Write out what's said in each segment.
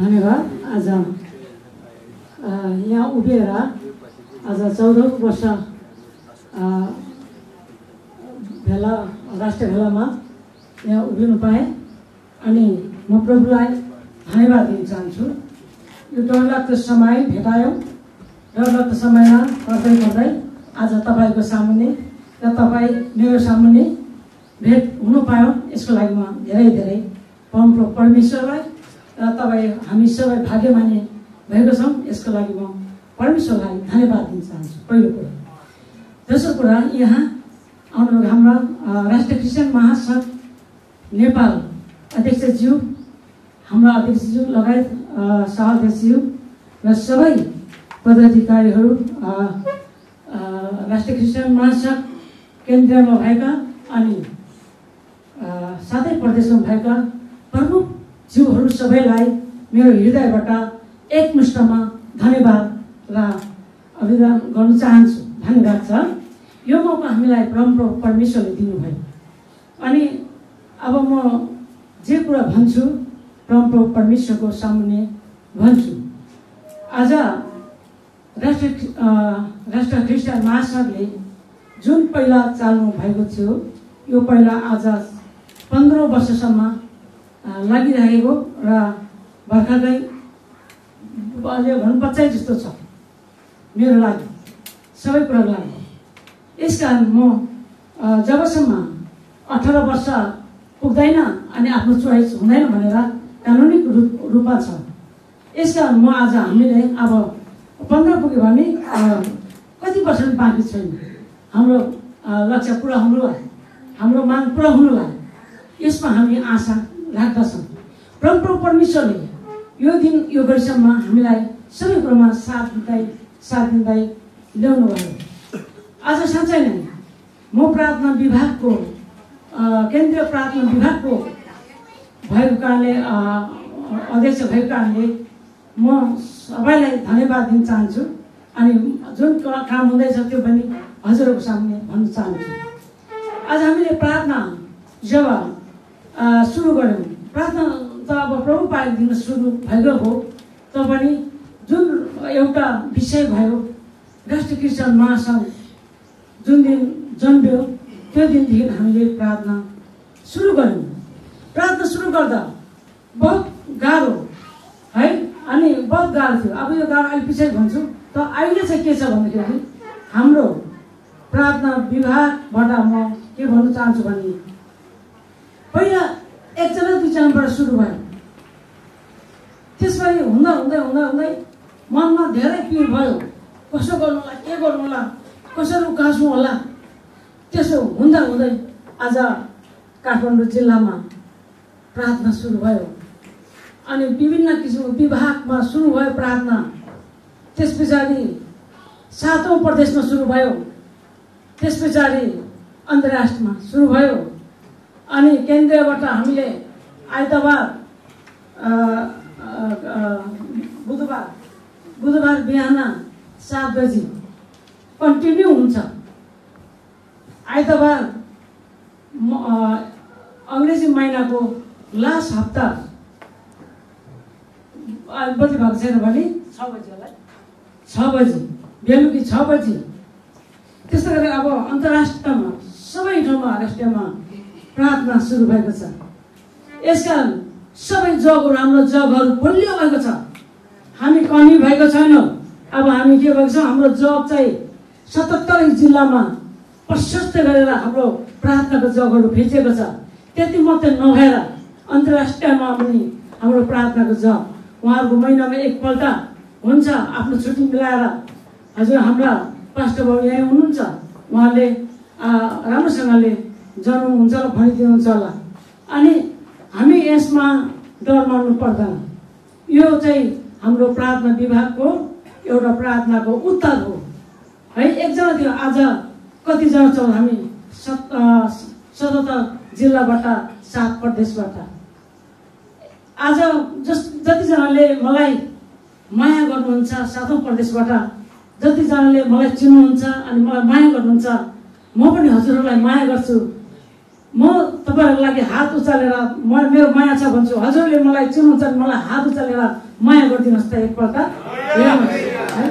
धन्यवाद आज यहाँ उभिएर आज चौधौँ वर्ष भेला राष्ट्रिय भेलामा यहाँ उभिनु पाएँ अनि म प्रभुलाई धन्यवाद दिन चाहन्छु यो डरलाग्दो समय भेटायौँ डरलाग्दो समयमा गर्दै गर्दै आज तपाईँको सामुन्ने र तपाईँ मेरो सामुन्ने भेट हुनु पायौँ यसको लागि म धेरै धेरै परमेश्वरलाई र तपाईँ हामी सबै भाग्यमानी भएको छौँ। यसको लागि म परमेश्वरलाई धन्यवाद दिन चाहन्छु। पहिलो कुरा। दोस्रो कुरा यहाँ आउनुभएको हाम्रा राष्ट्रिय क्रिस्चियन महासङ्घ नेपाल अध्यक्षज्यू हाम्रा अध्यक्षज्यू लगायत सहाध्यक्षज्यू र सबै पदाधिकारीहरू राष्ट्रिय क्रिस्चियन महासङ्घ केन्द्रमा भएका अनि साथै प्रदेशमा भएका प्रमुख जीवहरू सबैलाई मेरो हृदयबाट एकमुष्टमा धन्यवाद र अभिवादन गर्न चाहन्छु। धन्यवाद छ यो मौका हामीलाई परमप्रभु परमेश्वरले दिनुभयो। अनि अब म जे कुरा भन्छु परमप्रभु परमेश्वरको सामुन्ने भन्छु। आज राष्ट्रिय अ, राष्ट्र ख्रिस्टान महासङ्घले जुन पहिला चाल्नु भएको थियो यो पहिला आज पन्ध्र वर्षसम्म लागिरहेको र भर्खरै अहिले भनौँ बच्चै जस्तो छ। मेरो लागि सबै कुराको लागि। यस कारण म जबसम्म अठार वर्ष पुग्दैन अनि आफ्नो चोइस हुँदैन भनेर कानुनिक रूप रूपमा छ। यस कारण म आज हामीले अब पन्ध्र पुग्यो भने कति पनि बाँकी छैन? हाम्रो लक्ष्य पुरा हुनुलाई हाम्रो माग पुरा हुनुलाई यसमा हामी आशा राख्दछौँ परमप्रभु परमेश्वरले यो दिन यो गरिसम्म हामीलाई सबै कुरामा साथ दिँदै साथ दिँदै ल्याउनु भयो। आज साँच्चै नै म प्रार्थना विभागको केन्द्रीय प्रार्थना विभागको भएको कारणले अध्यक्ष भएको कारणले म सबैलाई धन्यवाद दिन चाहन्छु। अनि जुन काम हुँदैछ त्यो पनि हजुरहरूको सामने भन्न चाहन्छु। आज हामीले प्रार्थना जब सुरु गऱ्यौँ प्रार्थना त अब प्रभु दिन सुरु भएको हो पनि जुन एउटा विषय भयो राष्ट्रिय क्रिस्चियन महासङ्घ जुन दिन जन्मियो त्यो दिनदेखि हामीले प्रार्थना सुरु गऱ्यौँ प्रार्थना सुरु गर्दा बहुत गाह्रो है? अनि बहुत गाह्रो थियो। अब यो गाह्रो अहिले पछाडि भन्छु त अहिले चाहिँ के छ भन्दाखेरि हाम्रो प्रार्थना विभागबाट म के भन्न चाहन्छु भने पहिला एकजना दुईजनाबाट सुरु भयो। त्यसपछि हुँदा हुँदै हुँदै हुँदै मनमा धेरै पिर भयो। कसो गर्नु होला के गर्नु होला कसरी उकास्नु होला? त्यसो हुँदा हुँदै आज काठमाडौँ जिल्लामा प्रार्थना सुरु भयो। अनि विभिन्न किसिमको विभागमा सुरु भयो प्रार्थना। त्यस पछाडि सातौँ प्रदेशमा सुरु भयो। त्यस पछाडि अन्तर्राष्ट्रमा सुरु भयो। अनि केन्द्रीयबाट हामीले आइतबार बुधबार बुधबार बिहान सात बजी कन्टिन्यू हुन्छ। आइतबार अङ्ग्रेजी महिनाको लास्ट हप्ता बजी भएको छैन भने? छ बजी होला छ बजी बेलुकी छ बजी। त्यस्तै गरी अब अन्तर्राष्ट्रियमा सबै ठाउँमा राष्ट्रियमा प्रार्थना सुरु भएको छ। यसकारण सबै जगहरू हाम्रो जगहरू बलियो भएको छ। हामी कमी भएको छैनौँ। अब हामी के भएको छौँ? हाम्रो जग चाहिँ सतहत्तरै जिल्लामा प्रशस्त गरेर हाम्रो प्रार्थनाको जगहरू फिचेको छ। त्यति मात्रै नभएर अन्तर्राष्ट्रियमा पनि हाम्रो प्रार्थनाको जग उहाँहरूको महिनामा एकपल्ट हुन्छ। आफ्नो छुट्टी मिलाएर हजुर हाम्रा पास्टर बाबु यहीँ हुनुहुन्छ। उहाँले आ, जनाउनुहुन्छ होला भनिदिनुहुन्छ होला। अनि हामी यसमा डर मान्नु पर्दैन। यो चाहिँ हाम्रो प्रार्थना विभागको एउटा प्रार्थनाको उत्तर हो। है एकजना थियो आज कतिजना छौँ हामी? सत सतहत्तर जिल्लाबाट सात प्रदेशबाट। आज जस जतिजनाले मलाई माया गर्नुहुन्छ सातौँ प्रदेशबाट जतिजनाले मलाई चिन्नुहुन्छ अनि मलाई माया गर्नुहुन्छ म पनि हजुरहरूलाई माया गर्छु। म तपाईँहरूको लागि हात उचालेर म मेरो माया छ भन्छु। हजुरले मलाई चिन्नुहुन्छ मलाई हात उचालेर माया गरिदिनुहोस् त एकपल्ट। है।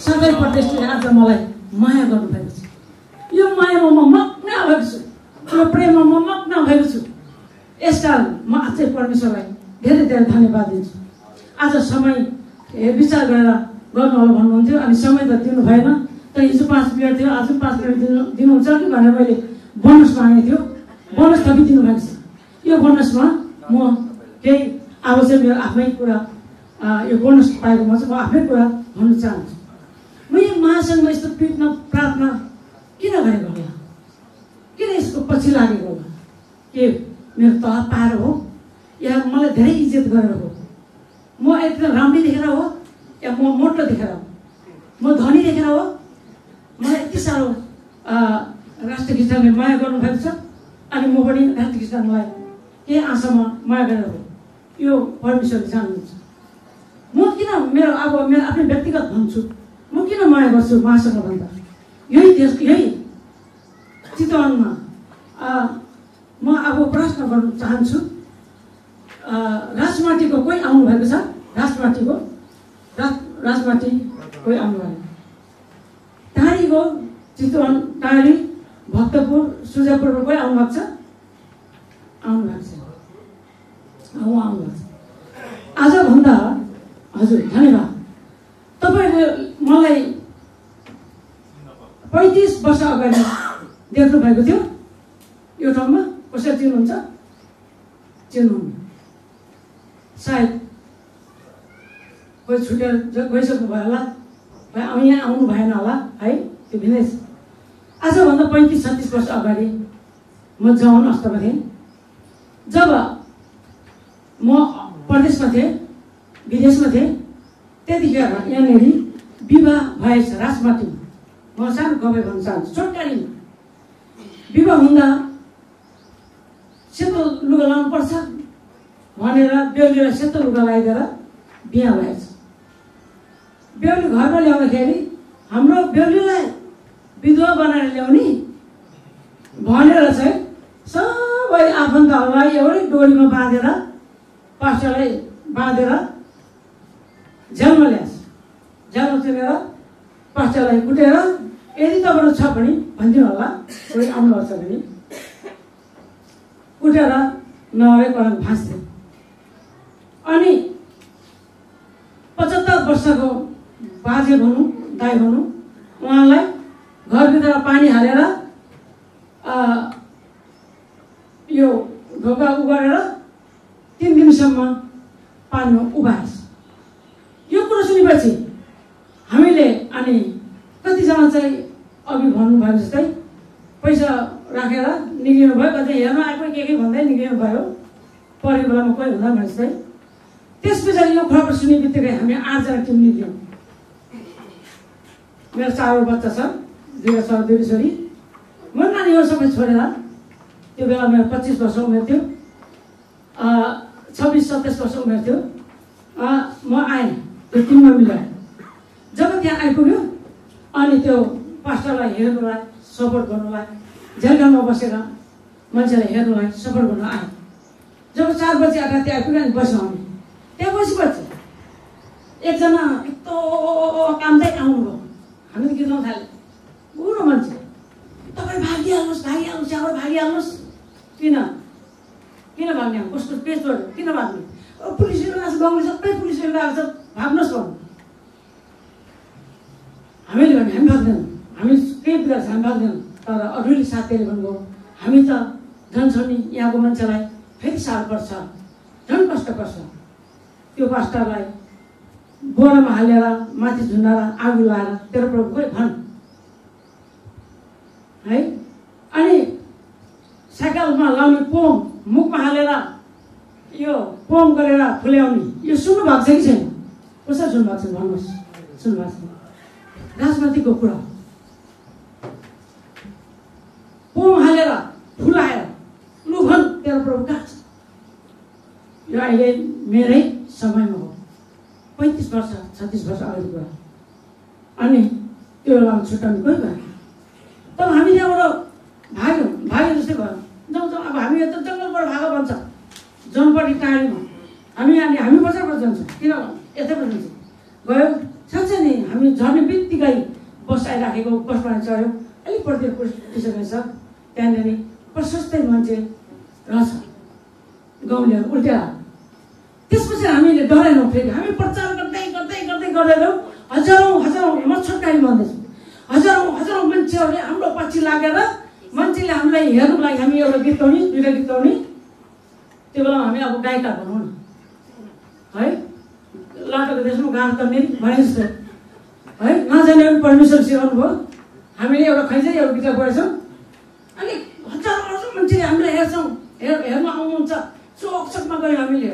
सधैँ प्रत्येकले आज मलाई माया गर्नुभएको छ। यो मायामा म मग्न भएको छु। यो प्रेममा म मग्न भएको छु। यसकारण म अझै परमेश्वरलाई धेरै धेरै धन्यवाद दिन्छु। आज समय विचार गरेर गर्नु भन्नुहुन्थ्यो। अनि समय त दिनु भएन। तर हिजो पाँच मिनट थियो आज पाँच मिनट दिनु दिनुहुन्छ कि भनेर मैले बोनस मागेको थियो। बोनस थपिदिनु भएको छ। यो बोनसमा म केही अब चाहिँ मेरो आफ्नै कुरा यो बोनस पाएकोमा चाहिँ म आफ्नै कुरा भन्न चाहन्छु। म यो महासङ्घमा यस्तो पिट्न प्रार्थना किन गरेको होला? किन यसको पछि लागेको होला? के मेरो तह पाएर हो? या मलाई धेरै इज्जत गरेर हो? म एकदम राम्रै देखेर हो? या म मोटो देखेर हो? म धनी देखेर हो? मलाई यति साह्रो राष्ट्र कृष्णले माया गर्नुभएको छ। अनि म पनि राष्ट्र कृष्णलाई केही आशामा माया गरेर यो परमेश्वरले जान्नुहुन्छ म किन मेरो अब मेरो आफ्नै व्यक्तिगत भन्छु म किन माया गर्छु महासँग भन्दा? यही देश यही चितवनमा म अब प्रश्न गर्न चाहन्छु। राजमाटीको कोही आउनुभएको छ? राजमाटीको? राज राजमाटी कोही आउनुभयो टाढीको चितवन टाढी भक्तपुर सुजापुरको कोही आउनुभएको छ? आउनुभएको छ। आउनुभएको छ। आजभन्दा हजुर धन्यवाद। तपाईँले मलाई पैँतिस वर्ष अगाडि देख्नु भएको थियो। यो ठाउँमा कसरी चिन्नुहुन्छ? चिन्नुहुन्न। सायद कोही छुटेर गइसक्नु भयो होला यहाँ आउनु भएन होला है त्यो छ आजभन्दा पैँतिस छत्तिस वर्ष अगाडि म जवान अवस्थामा थिएँ। जब म प्रदेशमा थिएँ विदेशमा थिएँ त्यतिखेर यहाँनिर विवाह भएछ राजमाटीमा म सानो गवाई भन्न चाहन्छु छोटकारीमा विवाह हुँदा सेतो लुगा लाउनुपर्छ भनेर बेहुलीलाई सेतो लुगा लगाइदिएर बिहा भएछ। बेहुली घरमा ल्याउँदाखेरि हाम्रो बेहुलीलाई विधवा बनाएर ल्याउने? भनेर चाहिँ सबै आफन्तहरूलाई एउटै डोरीमा बाँधेर पास्टरलाई बाँधेर झ्यालमा ल्याएछ झ्यालमा चुनेर पास्टरलाई कुटेर यदि तपाईँहरू छ भने भनिदिनु होला कोही आउनुभएको छ भने। कुटेर नभए कलम भाँच्थ्यो अनि पचहत्तर वर्षको बाजे भनौँ दाई भनौँ उहाँलाई घरभित्र पानी हालेर यो ढोका उगाडेर तिन दिनसम्म पानीमा उभाएछ यो कुरो सुनेपछि हामीले अनि कतिजना चाहिँ अघि भन्नुभयो जस्तै पैसा राखेर निक्लिनु भयो कतै हेर्न आएको के के भन्दै निक्लिनु भयो परेको बेलामा कोही हुँदा भने जस्तै। त्यस पछाडि यो खबर सुने बित्तिकै हामी आठजना टिम निक्ल्यौँ। मेरो चारवटा बच्चा छ दुईवटा छोरा दुईवटा छोरी म नानीहरू सबै छोडेर त्यो बेला मेरो पच्चिस वर्ष उमेर थियो। छब्बिस सत्ताइस वर्ष उमेर थियो। म आएँ त्यो टिममा मिलाएँ। जब त्यहाँ आइपुग्यो अनि त्यो पास्टरलाई हेर्नुलाई सपोर्ट गर्नुलाई झ्यालगानमा बसेर मान्छेलाई हेर्नुलाई सपोर्ट गर्न आएँ। जब चार बजी आएर त्यहाँ आइपुग्यो अनि बस्यौँ हामी। त्यहाँ बसेपछि एकजना यस्तो कामदै आउनुभयो। हामी त गीत गाउन थाल्यो। बुढो मान्छे। तपाईँ भागिहाल्नुहोस् भागिहाल्नुहोस् यहाँबाट भागिहाल्नुहोस्। किन? किन भाग्ने? कस्तो पेजबाट किन भाग्ने? पुलिसहरू आएको छ गाउँले सबै पुलिसहरू आएको छ भाग्नुहोस् भन्नु। हामीले भने हामी भाग्दैनौँ। हामी केही छ हामी भाग्दैनौँ। तर अरूले साथीहरूले भन्नुभयो हामी त झन् छ नि यहाँको मान्छेलाई फेरि साह्रो पर्छ झन् कष्ट पर्छ। त्यो पास्टरलाई बोरामा हालेर माथि झुन्डाएर आगो लाएर तेरो प्रभु भन्। है? अनि साइकलमा लाउने पोम मुखमा हालेर यो पोम गरेर फुल्याउने यो सुन्नु भएको छ कि छैन? कसरी सुन्नु भएको छ भन्नुहोस्। सुन्नु भएको छ। राजमाथिको कुरा। पोम हालेर फुलाएर लु भन् तेरो प्रभु कहाँ छ यो अहिले मेरै समयमा हो। पैँतिस वर्ष छत्तिस वर्ष अगाडि कुरा। अनि त्यो बेलामा छुट्याउनु कोही भएन। तब हामी त्यहाँबाट भाग्यौँ। भाग्यो जस्तै भयो। जाउँ जाउँ। अब हामी यता जङ्गलबाट भागो भन्छ जनपटी टाढीमा। हामी अनि हामी बजारबाट जान्छौँ किन यतैबाट जान्छौँ गयो साँच्चै नै हामी झर्ने बित्तिकै बस आइराखेको बसमा चढ्यो। अलिक पढ्दै पुगिसकेको छ। त्यहाँनिर प्रशस्तै मान्छे रहेछ। गाउँलेहरू उल्टा त्यसपछि हामीले डराएनौँ फेरि। हामी प्रचार गर्दै गर्दै गर्दै गर्दै गयौँ हजारौँ हजारौँ म छोटकाई भन्दैछु हजारौँ हजारौँ मान्छेहरूले हाम्रो पछि लागेर मान्छेले हामीलाई हेर्नुको लागि हामी एउटा गीत गाउने दुइटा गीत गाउने। त्यो बेलामा हामी अब गायिका भनौँ न। है? लाटोको देशमा गान गर्ने भने जस्तो। है? नजाने पनि परमेश्वर सिकाउनु भयो। हामीले एउटा खैँचै एउटा गीत पढेछौँ अनि हजार हजार मान्छेले हामीलाई हेर्छौँ। हेर हेर्न आउनुहुन्छ। चोक चोकमा गयौँ हामीले।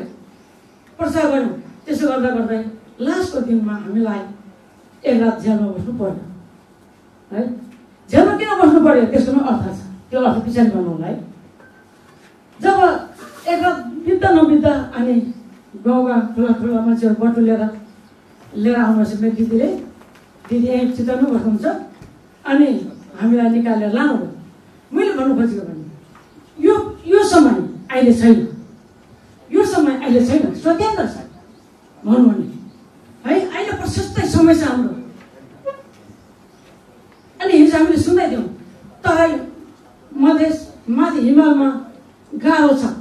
प्रचार गऱ्यौँ। त्यसो गर्दा गर्दै लास्टको दिनमा हामीलाई एक रात बस्नु पर्यो। है? जेलमा किन बस्नु पर्यो त्यसको पनि अर्थ छ त्यो अर्थ पछाडि बनाउनुलाई जब एक बित्दा नबित्दा अनि गाउँका ठुला ठुला मान्छेहरू बटुलेर लिएर आउनुहोस् मेरो दिदीले। दिदी यहीँ चितवनमै बस्नुहुन्छ। अनि हामीलाई निकालेर लानु मैले भन्नु खोजेको भने यो यो समय अहिले छैन। यो समय अहिले छैन। स्वतन्त्र छ। भनौँ भने है अहिले प्रशस्तै समय छ हाम्रो अनि हिजो हामीले सुन्दैथ्यौँ तराई मधेस माथि हिमालमा गाह्रो छ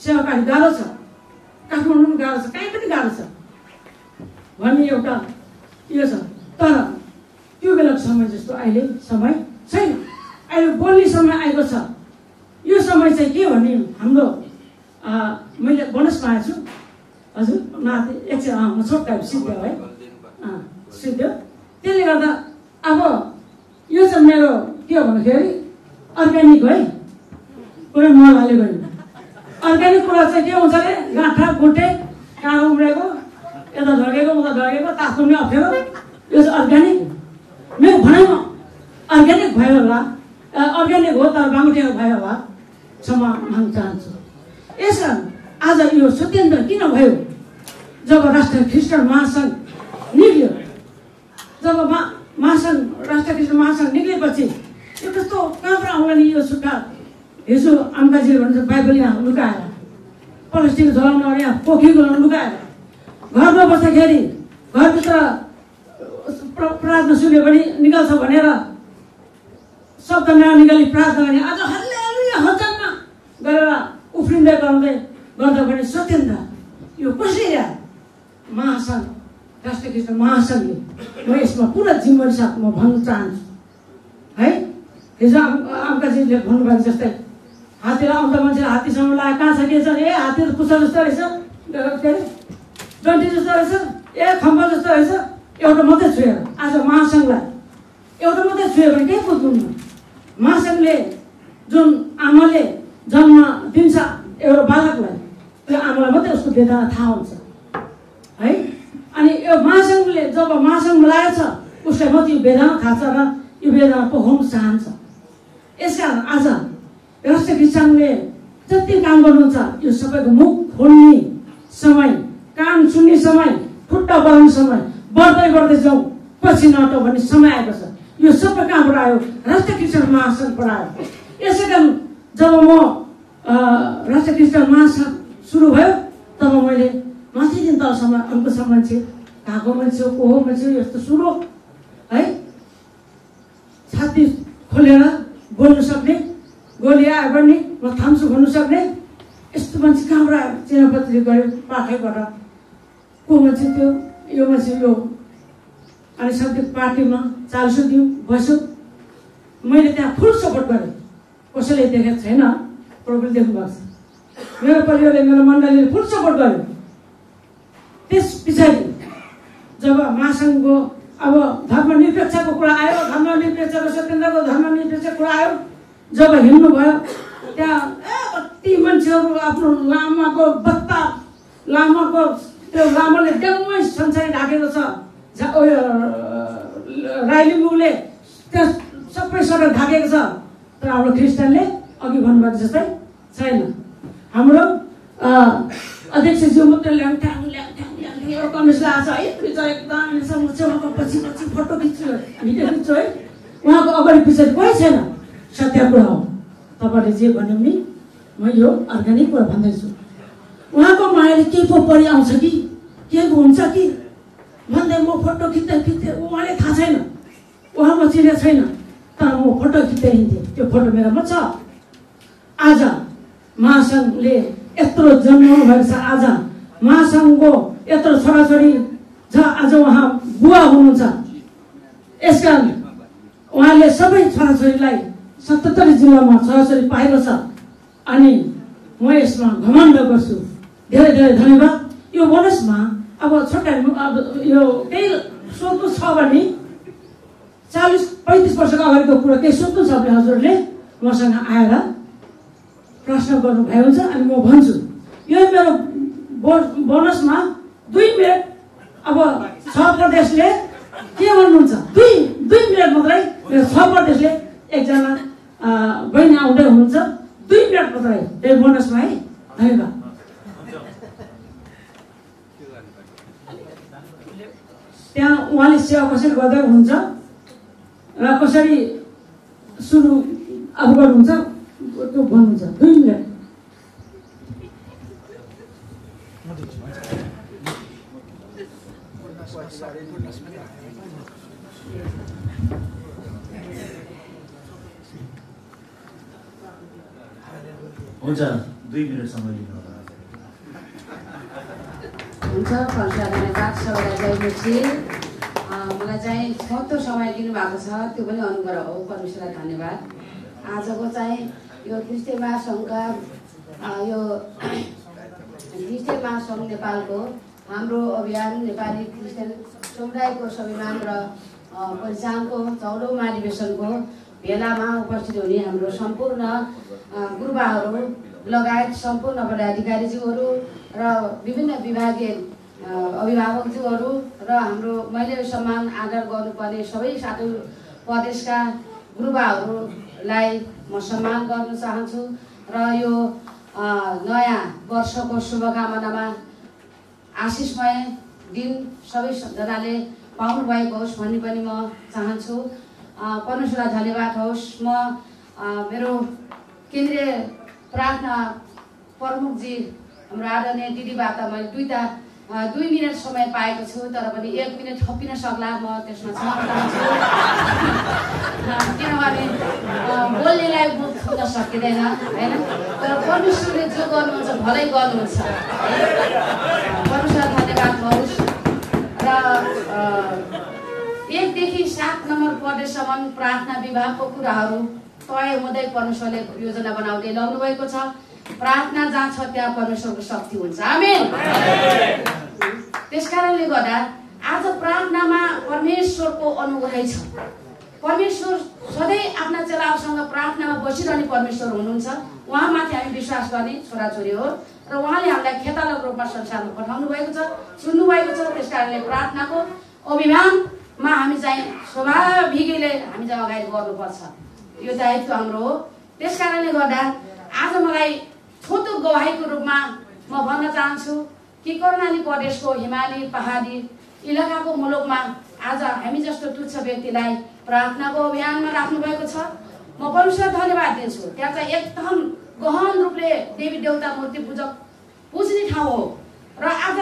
सेवाकारी गाह्रो छ काठमाडौँ पनि गाह्रो छ कहीँ पनि गाह्रो छ भन्ने एउटा यो छ तर त्यो बेलाको समय जस्तो अहिले समय छैन अहिले बोल्ने समय आएको छ यो समय चाहिँ के भने हाम्रो मैले बोनस पाएको छु हजुर नाति एकछिन म छोटका सिद्धो है सिद्धो त्यसले गर्दा अब यो चाहिँ मेरो के हो भन्दाखेरि अर्ग्यानिक है मल हालेको होइन अर्ग्यानिक कुरा चाहिँ के हुन्छ अरे गाँठा गुटे काँडो उम्रेको यता ढगेको उता ढगेको तातो पनि अप्ठ्यारो यो चाहिँ अर्ग्यानिक मेरो भनाइमा अर्ग्यानिक भयो होला अर्ग्यानिक हो तर बाङ्गुटिएको भयो होला क्षमा माग्न चाहन्छु यसकारण आज यो सत्येन्द्र किन भयो जब राष्ट्रिय ख्रिस्टान महासङ्घ निक्ल्यो जब मा महासङ्घ राष्ट्रिय ख्रिस्टान महासङ्घ निक्लेपछि यो कस्तो कहाँबाट आउला नि यो सुक्खा हिजो आम्काजीले भन्छ बाइबल यहाँ लुकाएर प्लास्टिक अरे यहाँ पोखरीको लुकाएर घरमा बस्दाखेरि घरभित्र प्रार्थना सुन्यो भने निकाल्छ भनेर शब्द ननिकाली प्रार्थना गर्ने। आज हल्ले हजारमा गरेर उफ्रिँदै गराउँदै गर्दा पनि सत्यन्त यो कसरी महासङ्घ राष्ट्रिय कृष्ण महासङ्घले म यसमा पुरा जिम्मेवारी साथ म भन्न चाहन्छु। है? हिजो आम्काजीले भन्नुभएको जस्तै हात्तीलाई आउँदा मान्छेले हात्तीसँग लाग्यो कहाँ छ के छ? ए हात्ती कुसा जस्तो रहेछ। के अरे? डन्टी जस्तो रहेछ। ए खम्बा जस्तो रहेछ। एउटा मात्रै छुयो। आज महासङ्घलाई। एउटा मात्रै छुयो भने केही बुझ्नुहुन्न महासङ्घले जुन आमाले जन्म दिन्छ एउटा बालकलाई त्यो आमालाई मात्रै उसको वेदना थाहा हुन्छ। है? अनि यो महासङ्घले जब महासङ्घ लागेको छ उसलाई मात्रै यो वेदना थाहा छ र यो वेदना पोखाउन चाहन्छ। यसकारण आज राष्ट्रिय किसानले जति काम गर्नुहुन्छ यो सबैको मुख खोल्ने समय कान सुन्ने समय खुट्टा बढाउने समय बढ्दै बढ्दै जाउँ पछि नटो भन्ने समय आएको छ। यो सबै कहाँबाट आयो राष्ट्रिय किसान महासङ्घबाट आयो। यसै कारण जब म राष्ट्रिय किसान महासङ्घ सुरु भयो तब मैले माथिदेखि तलसम्म अङ्कसम्म मान्छे घाको मान्छे को हो मान्छे यस्तो सुरु है? छाती खोलेर बोल्नु सक्ने गोली आयो भने म थाम्छु भन्नु सक्ने? यस्तो मान्छे कहाँबाट चिनापत्री गऱ्यो पाखैबाट को मान्छे त्यो? यो मान्छे यो अनि सबै पार्टीमा चालिसौँ दिउँ बस्यो मैले त्यहाँ फुल सपोर्ट गरेँ। कसैले देखेको छैन प्रभुले देख्नु भएको छ। मेरो परिवारले मेरो मण्डलीले फुल सपोर्ट गर्यो। त्यस पछाडि जब महासङ्घको अब धर्मनिरपेक्षको कुरा आयो धर्मनिरपेक्षको सत्येन्द्रको धर्मनिरपेक्ष कुरा आयो जब हिँड्नुभयो त्यहाँ ए कति मान्छेहरू आफ्नो लामाको बत्ता लामाको त्यो लामाले डेङ्गै संसारी ढाकेको छ। उयो राईलिम्बूले त्यस सबै सडक ढाकेको छ। तर हाम्रो क्रिस्चियनले अघि भन्नुभएको जस्तै छैन। हाम्रो अध्यक्षज्यू मात्रै ल्याङठ्याङ ल्याङठ्याङ ल्याङठ्याङ कमिस लगाएको छ। है पिक्चर एकदम छेउमा पछि पछि फोटो खिच्छु भिडियो खिच्छु है। उहाँको अगाडि पछाडि कोही छैन। सत्य कुरा हो। तपाईँले जे भन्यो नि म यो अर्ग्यानिक कुरा भन्दैछु। उहाँको मायाले के पो परि आउँछ कि? के पो हुन्छ कि? भन्दै म फोटो खिच्दै खिच्दै उहाँले थाहा छैन। उहाँ म चिनेको छैन। तर म फोटो खिच्दै हिँड्थेँ। त्यो फोटो मेरोमा छ। आज महासङ्घले यत्रो जन्माउनु भएको छ। आज महासङ्घको यत्रो छोराछोरी छ। आज उहाँ बुवा हुनुहुन्छ। यसकारण उहाँले सबै छोराछोरीलाई सतहत्तरी जिल्लामा छोराछोरी पाएको छ। अनि म यसमा घमण्ड गर्छु। धेरै धेरै धन्यवाद। यो बोनसमा अब छोटा अब यो केही सोध्नु छ भने चालिस पैँतिस वर्षको अगाडिको कुरा केही सोध्नु छ भने हजुरले मसँग आएर प्रश्न गर्नुभयो हुन्छ अनि म भन्छु। यो मेरो बो बोनसमा दुई मिनट अब छ प्रदेशले के भन्नुहुन्छ? दुई दुई मिनट मात्रै छ प्रदेशले एकजना बहिनी आउँदै हुनुहुन्छ दुई मिनट मात्रै त्यही बोनसमा है धन्यवाद त्यहाँ उहाँले सेवा कसरी गर्दै हुनुहुन्छ र कसरी सुरु अब गर्नुहुन्छ त्यो भन्नुहुन्छ दुई मिनट हुन्छ। दुई मिनट समय लिनु होला। हुन्छ सबैलाई मलाई चाहिँ छोटो समय दिनुभएको छ त्यो पनि अनुग्रह हो परमेश्वरलाई धन्यवाद। आजको चाहिँ यो क्रिस्टे महासङ्घका यो क्रिस्टे महासङ्घ नेपालको हाम्रो अभियान नेपाली क्रिस्चियन समुदायको स्वाभिमान र अ, परिचालनको चौधौँ महाधिवेशनको भेलामा उपस्थित हुने हाम्रो सम्पूर्ण गुरुबाहरू लगायत सम्पूर्ण पदाधिकारीज्यूहरू र विभिन्न विभागीय अभिभावकज्यूहरू र हाम्रो मैले सम्मान आदर गर्नुपर्ने सबै साथी प्रदेशका गुरुबाहरूलाई म सम्मान गर्न चाहन्छु र यो नयाँ वर्षको शुभकामनामा आशिषमय दिन सबैजनाले पाउनुभएको होस् भन्ने पनि म चाहन्छु। परमेश्वरलाई धन्यवाद होस्। म मेरो केन्द्रीय प्रार्थना प्रमुखजी हाम्रो आदरणीय दिदीबाट मैले दुईवटा दुई मिनट समय पाएको छु तर पनि एक मिनट थपिन सक्ला। म त्यसमा अ, किनभने बोल्नेलाई थप्न सकिँदैन होइन? तर परमेश्वरले जो गर्नुहुन्छ भलै गर्नुहुन्छ। परमेश्वर धन्यवाद होस्। र एकदेखि सात नम्बर प्रदेशसम्म प्रार्थना विभागको कुराहरू तय हुँदै परमेश्वरले योजना बनाउँदै ल्याउनु भएको छ। प्रार्थना जहाँ छ त्यहाँ परमेश्वरको शक्ति हुन्छ। आमेन। त्यस कारणले गर्दा आज प्रार्थनामा परमेश्वरको अनुग्रह छ। परमेश्वर सधैँ आफ्ना चेलाहरूसँग प्रार्थनामा बसिरहने परमेश्वर हुनुहुन्छ। उहाँमाथि हामी विश्वास गर्ने छोराछोरी हो र उहाँले हामीलाई खेतालक रूपमा संसारमा पठाउनु भएको छ सुन्नु भएको छ। त्यस कारणले प्रार्थनाको अभियानमा हामी चाहिँ स्वाभाविकैले हामी चाहिँ अगाडि गर्नुपर्छ यो दायित्व हाम्रो हो। त्यस कारणले गर्दा आज मलाई छोटो गवाहीको रूपमा म भन्न चाहन्छु कि कर्णाली प्रदेशको हिमाली पहाडी इलाकाको मुलुकमा आज हामी जस्तो तुच्छ व्यक्तिलाई प्रार्थनाको अभियानमा राख्नु भएको छ। म परमेश्वर धन्यवाद दिन्छु। त्यहाँ चाहिँ एकदम गहन रूपले देवी देवता मूर्ति पूजक पुज्ने ठाउँ हो। र आज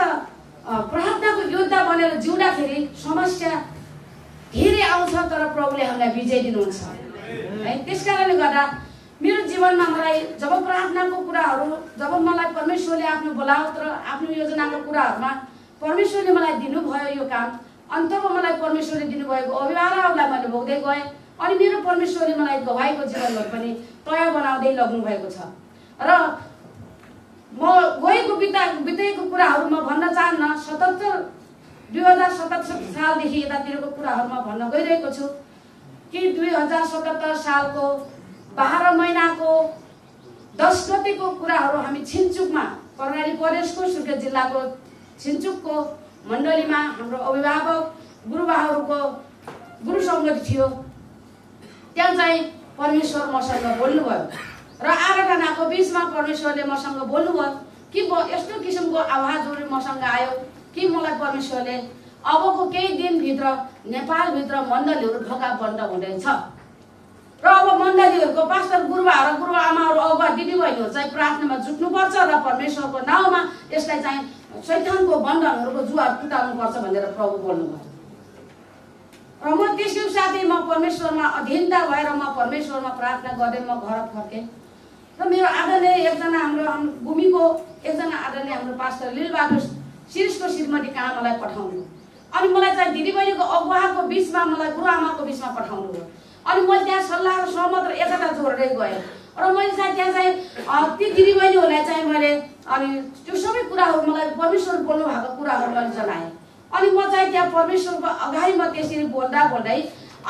प्रार्थनाको योद्धा बनेर जिउँदाखेरि समस्या धेरै आउँछ तर प्रभुले हामीलाई विजय दिनुहुन्छ। है त्यस कारणले गर्दा मेरो जीवनमा मलाई जब प्रार्थनाको कुराहरू जब मलाई परमेश्वरले आफ्नो बोलावत र आफ्नो योजनाको कुराहरूमा परमेश्वरले मलाई दिनुभयो यो काम अन्तको मलाई परमेश्वरले दिनुभएको अभिभावकहरूलाई मैले भोग्दै गएँ अनि मेरो परमेश्वरले मलाई गवाईको जीवनहरू पनि तय बनाउँदै लग्नु भएको छ। र म गएको बिता बितेको कुराहरू म भन्न चाहन्न सतहत्तर दुई हजार सतहत्तर सालदेखि यतातिरको कुराहरू म भन्न गइरहेको छु। कि दुई हजार सतहत्तर सालको बाह्र महिनाको दस गतिको कुराहरू हामी छिन्चुकमा कर्णाली प्रदेशको सुर्खेत जिल्लाको छिन्चुकको मण्डलीमा हाम्रो अभिभावक गुरुबाहरूको गुरु सङ्गति थियो। त्यहाँ चाहिँ परमेश्वर मसँग बोल्नुभयो र आराधनाको बिचमा परमेश्वरले मसँग बोल्नुभयो कि म यस्तो किसिमको आवाजहरू मसँग आयो कि मलाई परमेश्वरले अबको केही दिनभित्र नेपालभित्र मण्डलीहरू ढोका बन्द हुँदैछ? र अब मण्डलीहरूको पास्टर गुरुबा र गुरुबा आमाहरू अगुवा दिदीबहिनीहरू चाहिँ प्रार्थनामा जुट्नुपर्छ र परमेश्वरको नाउँमा यसलाई चाहिँ शैतानको बन्धनहरूको जुवार टुटाउनुपर्छ भनेर प्रभु बोल्नुभयो। र म त्यसको साथै म परमेश्वरमा अधीनता भएर म परमेश्वरमा प्रार्थना गर्दै म घर फर्केँ। र मेरो आदरणीय एकजना हाम्रो हाम्रो भूमिको एकजना आदरणीय हाम्रो पास्टर लिलबहादुर शिरिषको श्रीमती कहाँ मलाई पठाउनु। अनि मलाई चाहिँ दिदीबहिनीको अगुवाको बिचमा मलाई गुरुआमाको बिचमा पठाउनु भयो अनि मैले त्यहाँ सल्लाह र सहमत र एकता जोडेरै गएँ। र मैले चाहिँ त्यहाँ चाहिँ ती दिदीबहिनीहरूलाई चाहिँ मैले अनि त्यो सबै कुराहरू मलाई परमेश्वर बोल्नु भएको कुराहरू मैले जनाएँ। अनि म चाहिँ त्यहाँ परमेश्वरको अगाडि म त्यसरी बोल्दा बोल्दै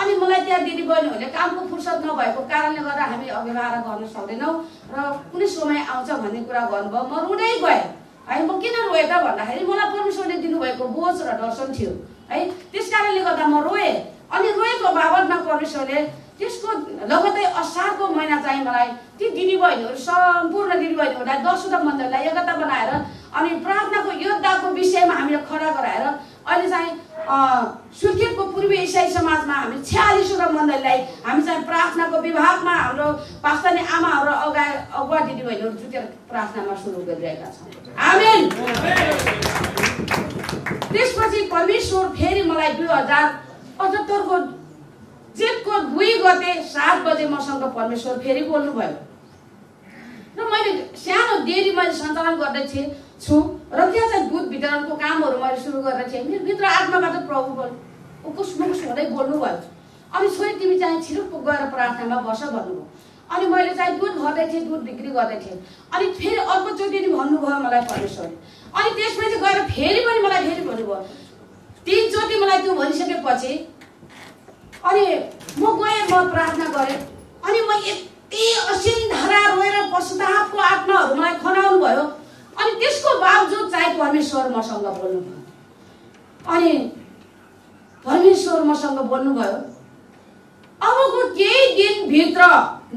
अनि मलाई त्यहाँ दिदीबहिनीहरूले कामको फुर्सद नभएको कारणले गर्दा हामी अव्यवहार गर्न सक्दैनौँ। र कुनै समय आउँछ भन्ने कुरा गर्नुभयो। म रुँदै गएँ। है म किन रोएँ त भन्दाखेरि मलाई परमेश्वरले दिनुभएको बोझ र दर्शन थियो। है त्यस कारणले गर्दा म रोएँ। अनि रोएको बाबतमा परमेश्वरले त्यसको लगतै असारको महिना चाहिँ मलाई ती दिदीबहिनीहरू सम्पूर्ण दिदीबहिनीहरूलाई दसवटा मन्दिरलाई एकता बनाएर अनि प्रार्थनाको योद्धाको विषयमा हामीले खडा गराएर अहिले चाहिँ सुर्खेतको पूर्वी इसाई समाजमा हामी छ्यालिसवटा मन्दिरलाई हामी चाहिँ प्रार्थनाको विभागमा हाम्रो पास्तानी आमाहरू अगा अगुवा दिदीबहिनीहरू जुटेर प्रार्थनामा सुरु गरिरहेका छौँ। आमेन। त्यसपछि परमेश्वर फेरि मलाई दुई हजार पचहत्तरको जेठको दुई गते सात बजे मसँग परमेश्वर फेरि बोल्नुभयो। र मैले सानो डेरी मैले सञ्चालन गर्दै थिएँ। छु। र त्यहाँ चाहिँ दुध वितरणको कामहरू मैले सुरु गरेर थिएँ? मेरो भित्र आत्माबाट प्रभु बोल। उकुस मुकुस हुँदै बोल्नुभयो अनि छोरी तिमी चाहिँ छिटो गएर प्रार्थनामा बस भन्नुभयो। अनि मैले चाहिँ दुध भर्दै थिएँ दुध बिक्री गर्दै थिएँ। अनि फेरि अर्कोचोटि भन्नुभयो मलाई परमेश्वरले। अनि त्यसपछि गएर फेरि पनि मलाई फेरि भन्नुभयो। तिनचोटि मलाई त्यो भनिसकेपछि अनि म गएँ म प्रार्थना गरेँ। अनि म यति असिन धारा रोएर पशुतापको आत्माहरू मलाई खनाउनु भयो अनि त्यसको बावजुद चाहिँ परमेश्वर मसँग बोल्नुभयो। अनि परमेश्वर मसँग बोल्नुभयो अबको केही दिनभित्र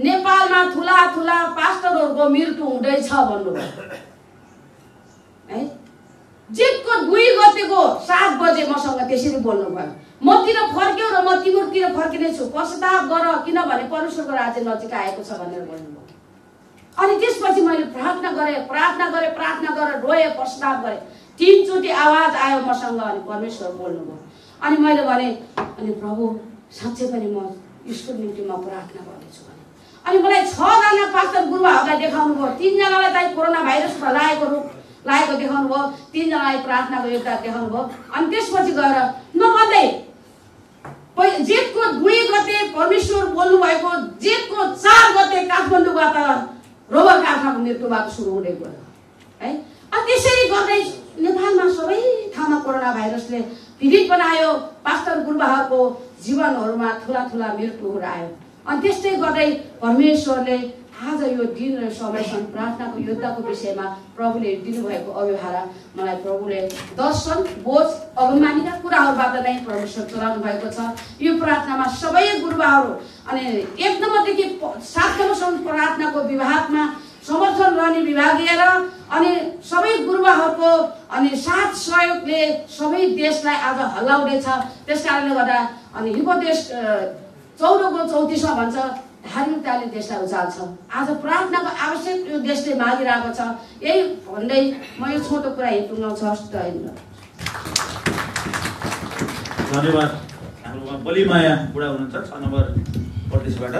नेपालमा ठुला ठुला पास्टरहरूको मृत्यु हुँदैछ भन्नुभयो। है? जेठको दुई गतेको सात बजे मसँग त्यसरी बोल्नुभयो मतिर फर्क्यौ र म तिमीहरूतिर फर्किने छु पश्चाताप गर किनभने परमेश्वरको राज्य नजिक आएको छ भनेर बोल्नुभयो। अनि त्यसपछि मैले प्रार्थना गरेँ प्रार्थना गरेँ प्रार्थना गरेर रोएँ पश्चाताप गरेँ। तिनचोटि आवाज आयो मसँग अनि परमेश्वर बोल्नुभयो। अनि मैले भने अनि प्रभु साँच्चै पनि म यसको निम्ति म प्रार्थना गर्नेछु भने। अनि मलाई छजना पास्टर गुरुवाहरूलाई देखाउनु भयो तिनजनालाई चाहिँ कोरोना भाइरस लागेको रूप लागेको देखाउनु भयो तिनजनालाई प्रार्थनाको योगदान देखाउनु भयो अनि त्यसपछि गएर नभन्दै जेठको दुई गते परमेश्वर बोल्नु भएको जेठको चार गते काठमाडौँबाट रोबर काठमाको मृत्युबाट सुरु हुँदै गयो। है? अनि त्यसरी गर्दै नेपालमा सबै ठाउँमा कोरोना भाइरसले पीडित बनायो। पास्टर गुरुबाहरूको जीवनहरूमा ठुला ठुला मृत्युहरू आयो। अनि त्यस्तै गर्दै परमेश्वरले आज यो दिन र समयसम्म प्रार्थनाको योद्धाको विषयमा प्रभुले दिनुभएको अव्यवहार मलाई प्रभुले दर्शन बोझ अभिमानीका कुराहरूबाट नै परमेश्वर चलाउनु भएको छ। यो प्रार्थनामा सबै गुरुबाहरू अनि एक नम्बरदेखि सात नम्बरसम्म प्रार्थनाको विभागमा समर्थन रहने विभाग लिएर अनि सबै गुरुबाहरूको अनि साथ सहयोगले सबै देशलाई आज हल्लाउँदैछ। त्यस कारणले गर्दा अनि युवा देश चौधको चौतिसमा भन्छ। धार्मिकताले देशलाई उचाल्छ आज प्रार्थनाको आवश्यक यो देशले मागिरहेको छ। यही भन्दै म यो छोटो कुरा टुङ्गाउँछु हस् धन्यवाद धन्यवाद। हाम्रोमा बलिमाया बुढा हुनुहुन्छ छ नम्बर प्रदेशबाट।